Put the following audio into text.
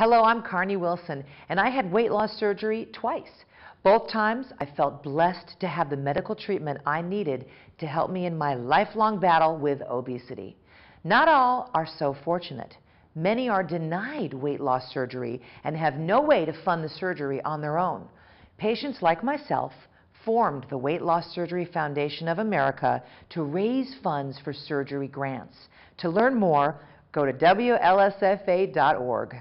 Hello, I'm Carnie Wilson, and I had weight loss surgery twice. Both times, I felt blessed to have the medical treatment I needed to help me in my lifelong battle with obesity. Not all are so fortunate. Many are denied weight loss surgery and have no way to fund the surgery on their own. Patients like myself formed the Weight Loss Surgery Foundation of America to raise funds for surgery grants. To learn more, go to WLSFA.org.